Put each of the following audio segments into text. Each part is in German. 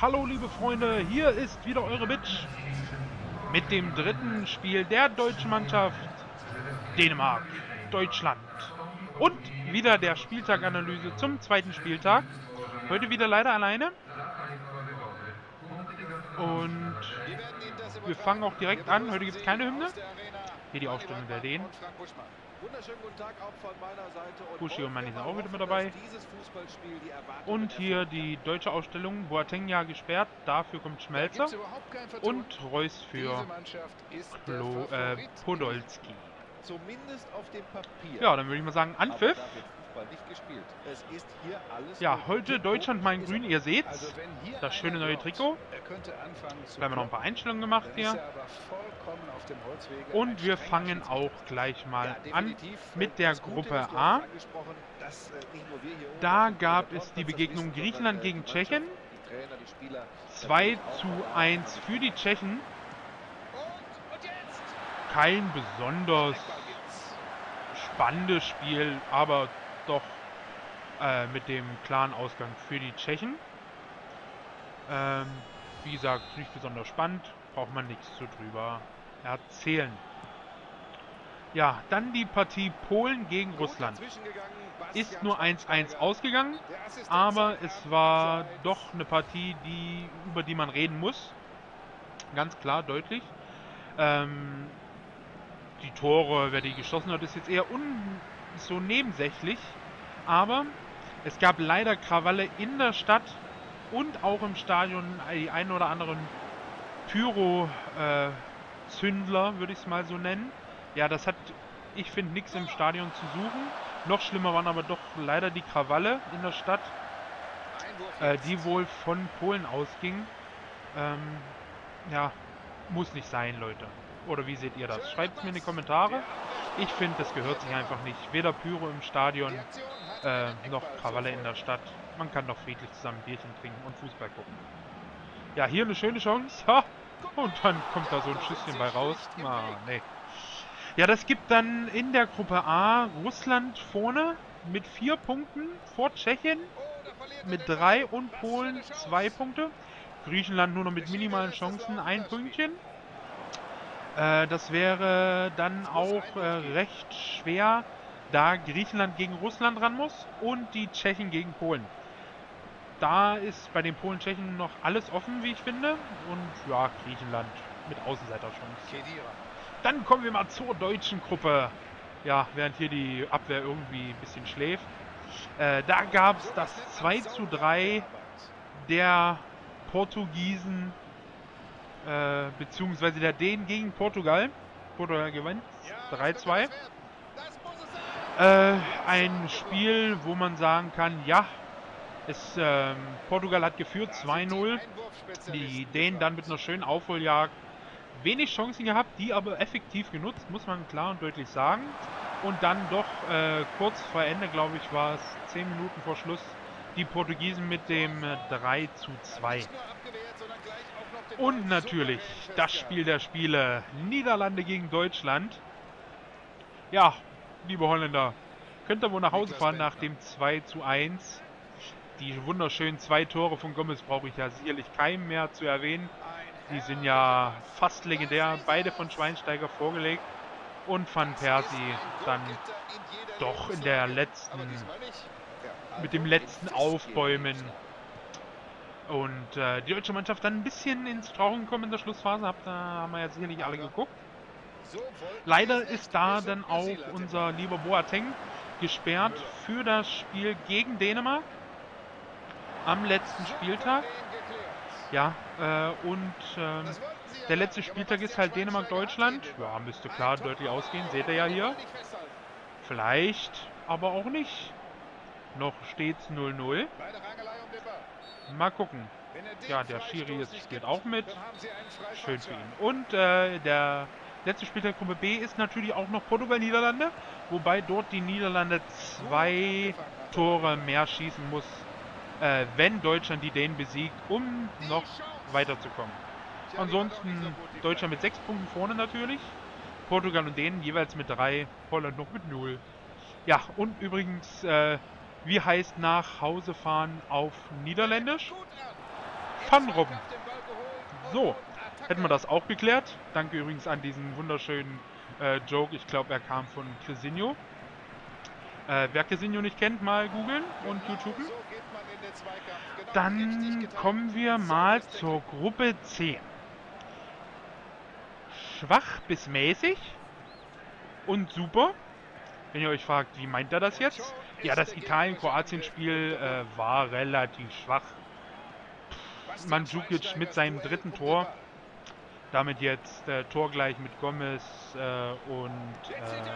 Hallo liebe Freunde, hier ist wieder eure Bitch mit dem dritten Spiel der deutschen Mannschaft Dänemark, Deutschland und wieder der Spieltaganalyse zum zweiten Spieltag. Heute wieder leider alleine und wir fangen auch direkt an. Heute gibt es keine Hymne. Hier die Aufstellung der Dänen. Bushi und Manni sind auch wieder mit dabei. Und hier die deutsche Ausstellung. Boateng ja gesperrt. Dafür kommt Schmelzer. Und Reus für Klo, äh, Podolski. Ja, dann würde ich mal sagen, Anpfiff. Ja, heute Deutschland mein Grün, ihr seht also das schöne neue Trikot. Da haben wir noch ein paar Einstellungen gemacht hier. Und wir fangen auch gleich mal an mit der Gruppe A. Äh, da gab es die Begegnung Griechenland gegen Tschechien. 2 zu 1 für die Tschechen. Kein besonders spannendes Spiel, aber doch äh, mit dem klaren Ausgang für die Tschechen. Ähm, wie gesagt, nicht besonders spannend, braucht man nichts zu drüber erzählen. Ja, dann die Partie Polen gegen Russland. Ist nur 1-1 ausgegangen, aber es war doch eine Partie, die, über die man reden muss. Ganz klar, deutlich. Ähm, die Tore, wer die geschossen hat, ist jetzt eher un so nebensächlich. Aber es gab leider Krawalle in der Stadt und auch im Stadion die ein oder anderen Pyro-Zündler, äh, würde ich es mal so nennen. Ja, das hat, ich finde, nichts im Stadion zu suchen. Noch schlimmer waren aber doch leider die Krawalle in der Stadt, äh, die wohl von Polen ausging. Ähm, ja, muss nicht sein, Leute. Oder wie seht ihr das? Schreibt es mir in die Kommentare. Ich finde, das gehört sich einfach nicht. Weder Pyro im Stadion äh, noch Krawalle in der Stadt. Man kann doch friedlich zusammen Bierchen trinken und Fußball gucken. Ja, hier eine schöne Chance. Ha! Und dann kommt da so ein Schüsschen bei raus. Ah, nee. Ja, das gibt dann in der Gruppe A Russland vorne mit vier Punkten vor Tschechien mit drei und Polen zwei Punkte. Griechenland nur noch mit minimalen Chancen ein Pünktchen. Äh, das wäre dann auch äh, recht schwer, da Griechenland gegen Russland ran muss und die Tschechen gegen Polen. Da ist bei den Polen-Tschechen noch alles offen, wie ich finde. Und ja, Griechenland mit Außenseiterchance. Dann kommen wir mal zur deutschen Gruppe. Ja, während hier die Abwehr irgendwie ein bisschen schläft. Äh, da gab es das 2 zu 3 der Portugiesen äh, beziehungsweise der Dänen gegen Portugal. Portugal gewinnt 3-2. Äh, ein Spiel, wo man sagen kann, ja, es, äh, Portugal hat geführt 2-0. Die Dänen dann mit einer schönen Aufholjagd wenig Chancen gehabt, die aber effektiv genutzt, muss man klar und deutlich sagen. Und dann doch äh, kurz vor Ende, glaube ich, war es 10 Minuten vor Schluss, die Portugiesen mit dem 3 äh, zu 2. Und natürlich das Spiel der Spiele. Niederlande gegen Deutschland. Ja, liebe Holländer, könnt ihr wohl nach Hause fahren nach dem 2 zu 1. Die wunderschönen zwei Tore von Gomez brauche ich ja sicherlich keinem mehr zu erwähnen. Die sind ja fast legendär. Beide von Schweinsteiger vorgelegt. Und Van Persie dann doch in der letzten, mit dem letzten Aufbäumen und äh, die deutsche Mannschaft dann ein bisschen ins Strauchen gekommen in der Schlussphase. Habt, da haben wir ja sicherlich alle geguckt. Leider ist da dann auch unser lieber Boateng gesperrt für das Spiel gegen Dänemark am letzten Spieltag. Ja, äh, und äh, der letzte Spieltag ist halt Dänemark-Deutschland. Ja, müsste klar deutlich ausgehen, seht ihr ja hier. Vielleicht, aber auch nicht. Noch steht's 0-0. Mal gucken. Ja, der Schiri ist, spielt auch mit. Schön für ihn. Und äh, der letzte Spieltag Gruppe B ist natürlich auch noch Portugal-Niederlande. Wobei dort die Niederlande zwei Tore mehr schießen muss, äh, wenn Deutschland die Dänen besiegt, um noch weiterzukommen. Ansonsten Deutschland mit sechs Punkten vorne natürlich. Portugal und Dänen jeweils mit drei. Holland noch mit null. Ja, und übrigens... Äh, wie heißt nach Hause fahren auf Niederländisch? Pfannenrobben. So, hätten wir das auch geklärt. Danke übrigens an diesen wunderschönen äh, Joke. Ich glaube, er kam von Crisinho. Äh, wer Crisinho nicht kennt, mal googeln und YouTuben. Dann kommen wir mal zur Gruppe C. Schwach bis mäßig und super. Wenn ihr euch fragt, wie meint er das jetzt? Ja, das Italien-Kroatien-Spiel äh, war relativ schwach. Mandzukic mit seinem dritten Tor. Damit jetzt äh, torgleich mit Gomez äh, und äh,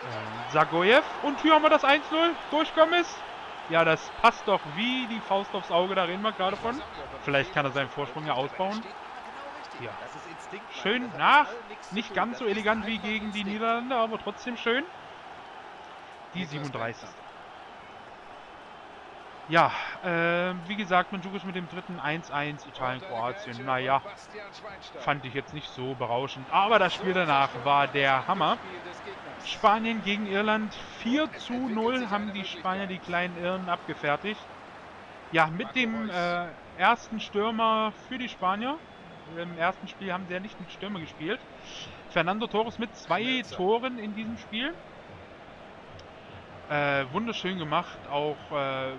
äh, Zagoyev. Und hier haben wir das 1-0 durch Gomez. Ja, das passt doch wie die Faust aufs Auge, da reden wir gerade von. Vielleicht kann er seinen Vorsprung ja ausbauen. Ja. Schön nach. Nicht ganz so elegant wie gegen die Niederlande, aber trotzdem schön. Die 37. Ja, äh, wie gesagt, Mandzukic mit dem dritten 1-1 Italien-Kroatien. Naja, fand ich jetzt nicht so berauschend. Aber das Spiel danach war der Hammer. Spanien gegen Irland. 4 zu 0 haben die Spanier die kleinen Irren abgefertigt. Ja, mit dem äh, ersten Stürmer für die Spanier. Im ersten Spiel haben sie ja nicht mit Stürmer gespielt. Fernando Torres mit zwei Toren in diesem Spiel. Äh, wunderschön gemacht, auch äh,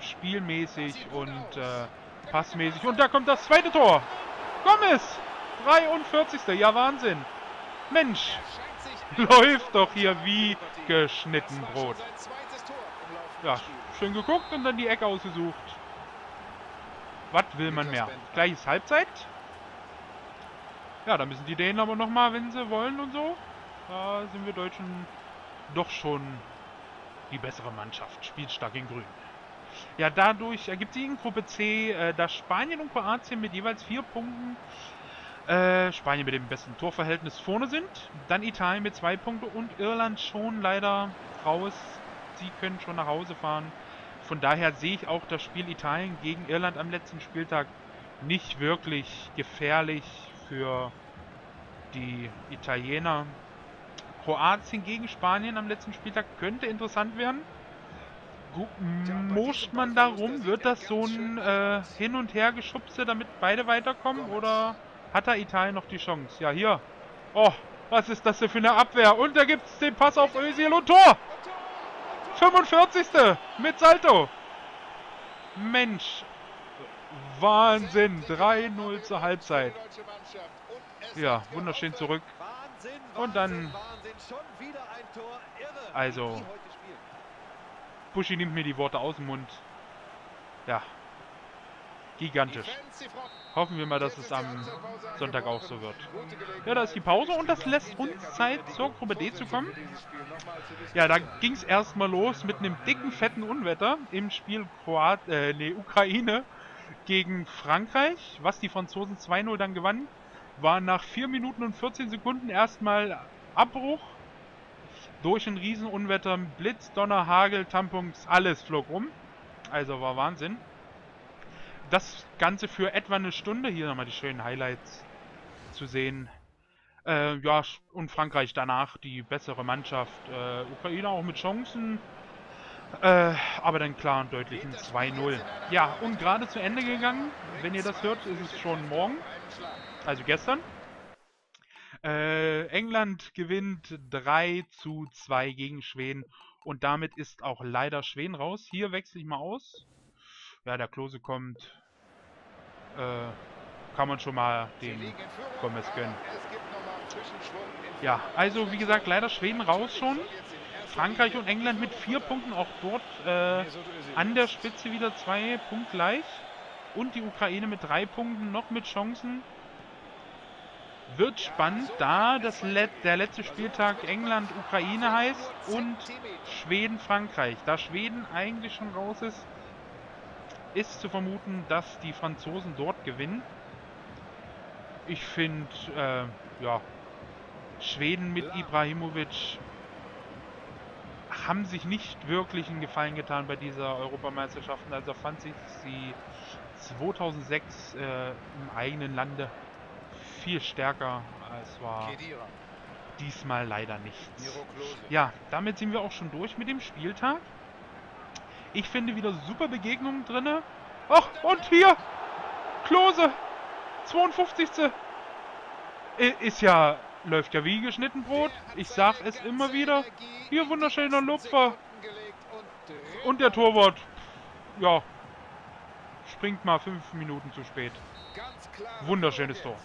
spielmäßig und äh, passmäßig. Und da kommt das zweite Tor. Gomez! 43. Ja, Wahnsinn. Mensch, läuft doch hier wie geschnitten Brot. Ja, schön geguckt und dann die Ecke ausgesucht. Was will man mehr? Gleiches Halbzeit. Ja, da müssen die Dänen aber nochmal, wenn sie wollen und so. Da sind wir Deutschen doch schon die bessere Mannschaft. Spielt stark in Grün. Ja, dadurch ergibt sich in Gruppe C, äh, dass Spanien und Kroatien mit jeweils vier Punkten, äh, Spanien mit dem besten Torverhältnis vorne sind, dann Italien mit zwei Punkten und Irland schon leider raus. Sie können schon nach Hause fahren. Von daher sehe ich auch das Spiel Italien gegen Irland am letzten Spieltag nicht wirklich gefährlich für die Italiener. Kroatien gegen Spanien am letzten Spieltag könnte interessant werden. Most man darum? Wird das so ein äh, Hin- und Her-Geschubse, damit beide weiterkommen? Oder hat da Italien noch die Chance? Ja, hier. Oh, was ist das denn für eine Abwehr? Und da gibt es den Pass auf Özil und Tor! 45. mit Salto. Mensch. Wahnsinn. 3-0 zur Halbzeit. Ja, wunderschön zurück. Und dann... Also, Buschi nimmt mir die Worte aus dem Mund. Ja. Gigantisch. Hoffen wir mal, dass es am Sonntag auch so wird. Ja, da ist die Pause und das lässt uns Zeit, zur Gruppe D zu kommen. Ja, da ging es erstmal los mit einem dicken, fetten Unwetter im Spiel Kroat äh, nee, Ukraine gegen Frankreich, was die Franzosen 2-0 dann gewannen. War nach 4 Minuten und 14 Sekunden erstmal Abbruch durch ein Riesenunwetter, Blitz, Donner, Hagel, Tampons, alles flog rum. Also war Wahnsinn. Das Ganze für etwa eine Stunde. Hier nochmal die schönen Highlights zu sehen. Äh, ja, und Frankreich danach die bessere Mannschaft. Äh, Ukraine auch mit Chancen. Äh, aber dann klar und deutlich ein 2-0. Ja, und gerade zu Ende gegangen. Wenn ihr das hört, ist es schon morgen. Also gestern. Äh, England gewinnt 3 zu 2 gegen Schweden. Und damit ist auch leider Schweden raus. Hier wechsle ich mal aus. Ja, der Klose kommt. Äh, kann man schon mal dem Gomez gönnen. Ja, also wie gesagt, leider Schweden raus schon. Frankreich und England mit vier Punkten, auch dort äh, an der Spitze wieder zwei Punkte gleich. Und die Ukraine mit drei Punkten, noch mit Chancen wird spannend, da das Let der letzte Spieltag England-Ukraine heißt und Schweden-Frankreich. Da Schweden eigentlich schon raus ist, ist zu vermuten, dass die Franzosen dort gewinnen. Ich finde, äh, ja, Schweden mit Ibrahimovic haben sich nicht wirklich einen Gefallen getan bei dieser Europameisterschaft. Also fand sich sie 2006 äh, im eigenen Lande viel stärker. Es war diesmal leider nichts. Ja, damit sind wir auch schon durch mit dem Spieltag. Ich finde wieder super Begegnungen drin. Ach, und hier! Klose! 52. Ist ja, läuft ja wie geschnitten Brot. Ich sag es immer wieder. Hier wunderschöner Lupfer. Und der Torwart, ja, springt mal fünf Minuten zu spät. Wunderschönes Tor.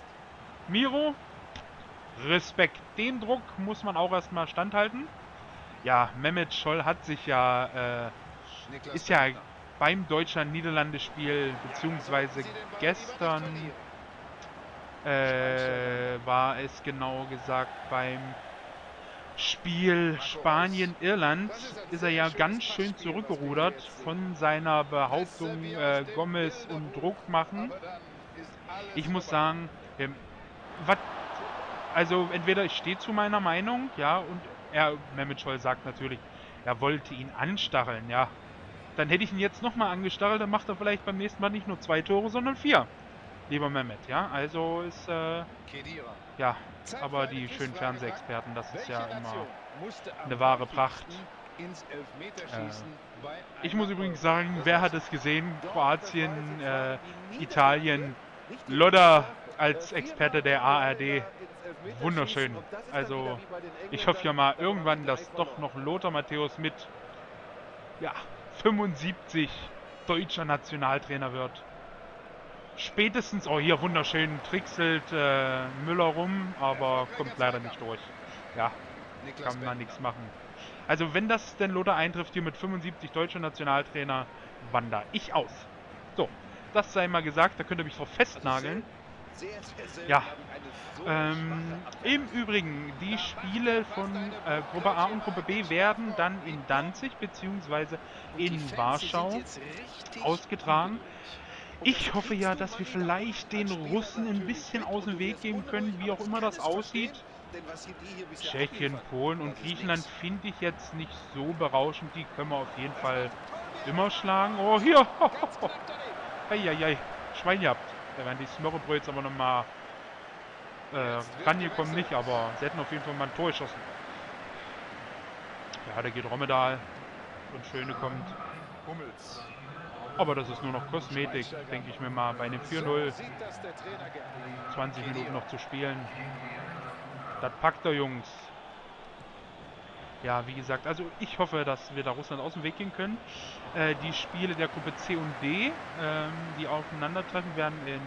Miro, Respekt. Den Druck muss man auch erstmal standhalten. Ja, Mehmet Scholl hat sich ja, äh, ist ja beim Deutschland-Niederlande-Spiel, beziehungsweise gestern äh, war es genau gesagt beim Spiel Spanien-Irland ist er ja ganz schön zurückgerudert von seiner Behauptung äh, Gomez und Druck machen. Ich muss sagen, wat, also entweder ich stehe zu meiner Meinung, ja, und er, Mehmet Scholl sagt natürlich, er wollte ihn anstacheln, ja. Dann hätte ich ihn jetzt nochmal angestachelt, dann macht er vielleicht beim nächsten Mal nicht nur zwei Tore, sondern vier. Lieber Mehmet, ja. Also ist, äh, ja, aber die schönen Fernsehexperten, das ist ja immer eine wahre Pracht. Äh, ich muss übrigens sagen, wer hat es gesehen? Kroatien, äh, Italien, Lodder als Experte der ARD. Wunderschön. Also, ich hoffe ja mal irgendwann, dass doch noch Lothar Matthäus mit, ja, 75 deutscher Nationaltrainer wird. Spätestens, oh hier wunderschön trickselt äh, Müller rum, aber kommt leider nicht durch. Ja, kann man nichts machen. Also wenn das denn Lothar eintrifft hier mit 75 deutscher Nationaltrainer, wandere ich aus. So, das sei mal gesagt, da könnt ihr mich drauf festnageln. Ja, ähm, im Übrigen, die Spiele von äh, Gruppe A und Gruppe B werden dann in Danzig bzw. in Warschau ausgetragen. Ich hoffe ja, dass wir vielleicht den Russen ein bisschen aus dem Weg gehen können, wie auch immer das aussieht. Tschechien, Polen und Griechenland finde ich jetzt nicht so berauschend. Die können wir auf jeden Fall immer schlagen. Oh, hier! Eieiei, Schwein gehabt. Da werden die Smörrebröts aber nochmal äh, rangekommen nicht, aber sie hätten auf jeden Fall mal ein Tor geschossen. Ja, da geht Romedal und Schöne kommt. Aber das ist nur noch Kosmetik, denke ich mir mal. Bei einem 4-0 20 Minuten noch zu spielen. Das packt er, Jungs. Ja, wie gesagt, also ich hoffe, dass wir da Russland aus dem Weg gehen können. Äh, die Spiele der Gruppe C und D, ähm, die aufeinandertreffen, werden in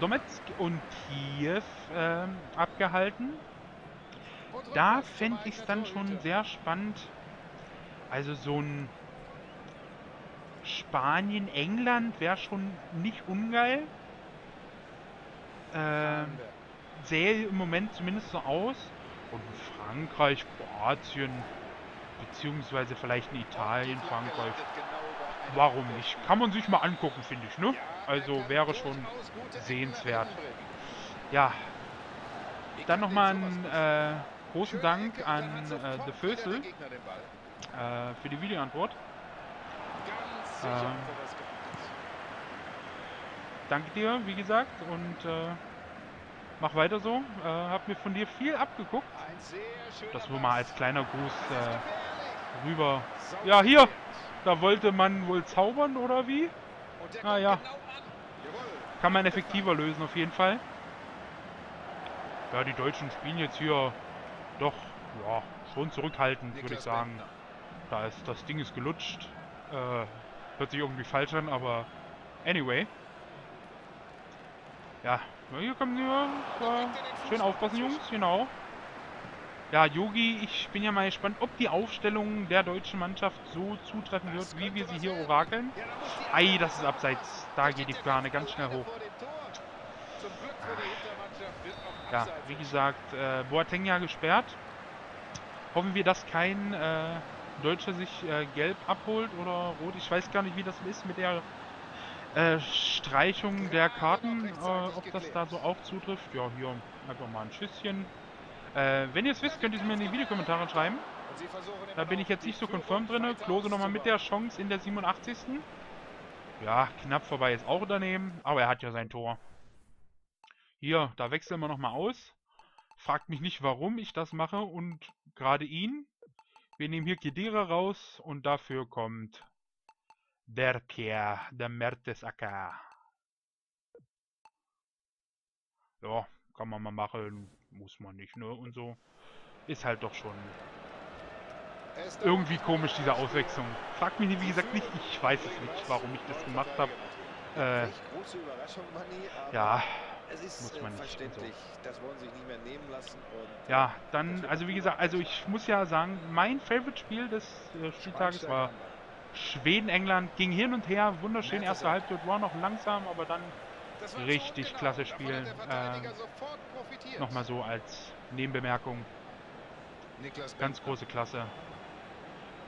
Donetsk und Kiew ähm, abgehalten. Da fände ich es dann schon sehr spannend. Also so ein Spanien, England wäre schon nicht ungeil. Ähm, sähe im Moment zumindest so aus. Und Frankreich, Kroatien, beziehungsweise vielleicht in Italien, Frankreich. Warum nicht? Kann man sich mal angucken, finde ich, ne? Also wäre schon sehenswert. Ja. Dann nochmal einen äh, großen Dank an äh, The Fösel äh, für die Videoantwort. Ähm, danke dir, wie gesagt, und äh, mach weiter so. Äh, hab mir von dir viel abgeguckt. Das nur mal als kleiner Gruß äh, rüber. Ja, hier! Da wollte man wohl zaubern, oder wie? Naja. Ah, Kann man effektiver lösen, auf jeden Fall. Ja, die Deutschen spielen jetzt hier doch, ja, schon zurückhaltend, würde ich sagen. Da ist, das Ding ist gelutscht. Äh, hört sich irgendwie falsch an, aber anyway. Ja, hier kommen wir. Ja, schön aufpassen, Jungs, genau. Ja, Yogi, ich bin ja mal gespannt, ob die Aufstellung der deutschen Mannschaft so zutreffen wird, wie wir sie hier orakeln. Ei, das ist abseits. Da geht die Plane ganz schnell hoch. Ja, wie gesagt, äh, Boateng ja gesperrt. Hoffen wir, dass kein äh, Deutscher sich äh, gelb abholt oder rot. Ich weiß gar nicht, wie das ist mit der äh, Streichung der Karten, äh, ob das da so auch zutrifft. Ja, hier einfach mal ein Schüsschen. Äh, wenn ihr es wisst, könnt ihr es mir in die Videokommentare schreiben. Da bin ich jetzt nicht so konform drin. Klose nochmal mit der Chance in der 87. Ja, knapp vorbei ist auch daneben, aber er hat ja sein Tor. Hier, da wechseln wir nochmal aus. Fragt mich nicht, warum ich das mache und gerade ihn. Wir nehmen hier Kedira raus und dafür kommt der Pierre, der Mertesacker. ja, kann man mal machen, muss man nicht, ne? Und so. Ist halt doch schon irgendwie komisch, diese Auswechslung. Fragt mich, wie gesagt, nicht. Ich weiß es nicht, warum ich das gemacht habe. Äh, ja, muss man nicht. So. Ja, dann, also wie gesagt, also ich muss ja sagen, mein Favorite-Spiel des äh, Spieltages war Schweden-England. Ging hin und her, wunderschön. Erste Halbzeit war noch langsam, aber dann richtig klasse Spiel. Äh, Nochmal so als Nebenbemerkung. Ganz große Klasse.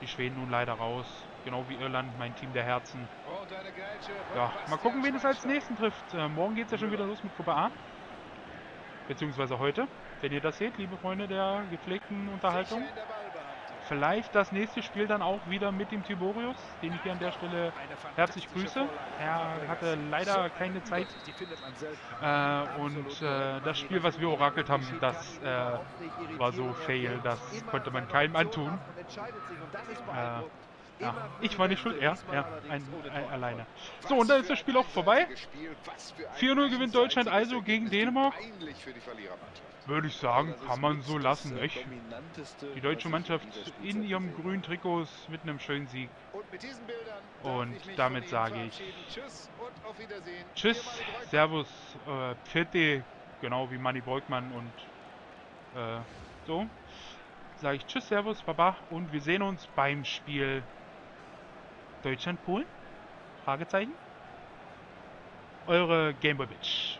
Die Schweden nun leider raus. Genau wie Irland, mein Team der Herzen. Ja, mal gucken, wen es als nächsten trifft. Äh, morgen geht es ja schon wieder los mit Gruppe A. Beziehungsweise heute, wenn ihr das seht, liebe Freunde der gepflegten Unterhaltung. Vielleicht das nächste Spiel dann auch wieder mit dem Tiborius, den ich hier an der Stelle herzlich grüße. Er hatte leider keine Zeit. Äh, und äh, das Spiel, was wir orakelt haben, das äh, war so fail, das konnte man keinem antun. Ja, ich war nicht schuld, er, er, ein, ein, alleine. So, und dann ist das Spiel auch vorbei. 4-0 gewinnt Deutschland also gegen Dänemark. Würde ich sagen, kann man so lassen, nicht? Die deutsche Mannschaft in ihrem grünen Trikots mit einem schönen Sieg. Und damit sage ich Tschüss, Servus, äh, Pfitte, genau wie Manny Beugmann und äh, so. Sage ich Tschüss, Servus, Baba und wir sehen uns beim Spiel Deutschland, Polen? Fragezeichen. Eure Gameboy Bitch.